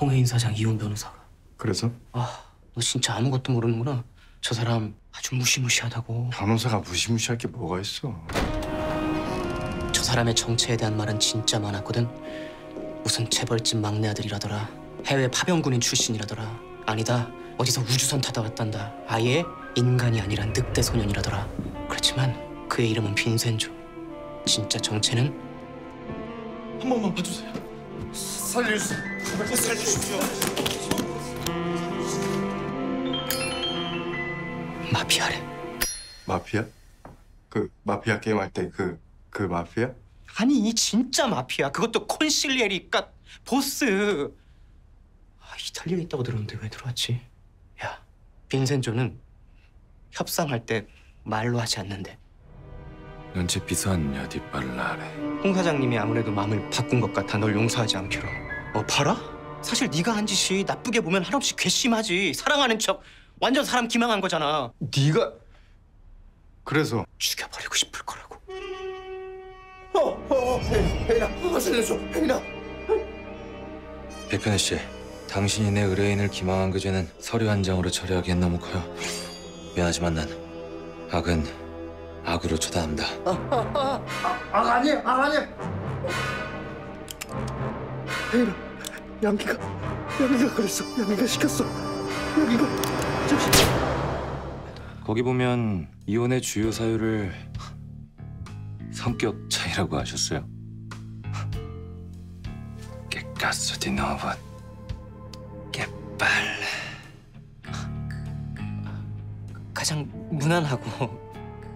홍혜인 사장 이혼 변호사가. 그래서 아, 너 진짜 아무것도 모르는구나. 저 사람 아주 무시무시하다고. 변호사가 무시무시할 게 뭐가 있어? 저 사람의 정체에 대한 말은 진짜 많았거든. 무슨 재벌집 막내 아들이라더라. 해외 파병군인 출신이라더라. 아니다. 어디서 우주선 타다 왔단다. 아예 인간이 아니라 늑대 소년이라더라. 그렇지만 그의 이름은 빈센조. 진짜 정체는 한 번만 봐주세요. 살려주세요. 살려주십시오. 마피아래. 마피아? 그 마피아 게임 할때그그 마피아? 아니 이 진짜 마피아. 그것도 콘실리에리까 보스. 아, 이탈리아에 있다고 들었는데 왜 들어왔지? 야, 빈센조는 협상할 때 말로 하지 않는데 Bisogno di parlare. 홍 사장님이 아무래도 마음을 바꾼 것 같아 널 용서하지 않기로. 어 봐라? 사실 네가 한 짓이 나쁘게 보면 한없이 괘씸하지. 사랑하는 척 완전 사람 기망한 거잖아. 네가 그래서 죽여버리고 싶을 거라고. 백현혜 씨, 당신이 내 의뢰인을 기망한 그 죄는 서류 한 장으로 처리하기엔 너무 커요. 미안하지만 난 악은 악으로 처단합니다. 아 아니야 아 아니야. 혜인아 양기가 양기가 그랬어 양기가 시켰어 양기가 거기 보면 이혼의 주요 사유를 성격 차이라고 하셨어요. 깨까스 디너봇 깨빨 가장 무난하고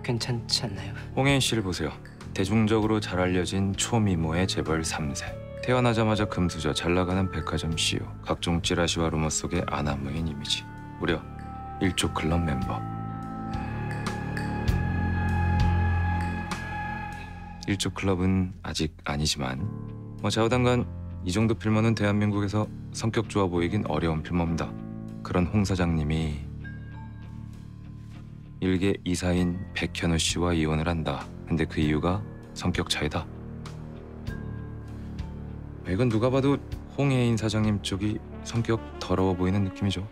괜찮지 않나요? 홍혜인 씨를 보세요. 대중적으로 잘 알려진 초미모의 재벌 3세. 태어나자마자 금수저 잘 나가는 백화점 CEO. 각종 찌라시와 루머 속의 아나무인 이미지. 무려 일조 클럽 멤버. 일조 클럽은 아직 아니지만 뭐 좌우당간 이 정도 필모는 대한민국에서 성격 좋아 보이긴 어려운 필모입니다. 그런 홍 사장님이 일개 이사인 백현우 씨와 이혼을 한다. 근데 그 이유가 성격 차이다. 이건 누가 봐도 홍혜인 사장님 쪽이 성격 더러워 보이는 느낌이죠.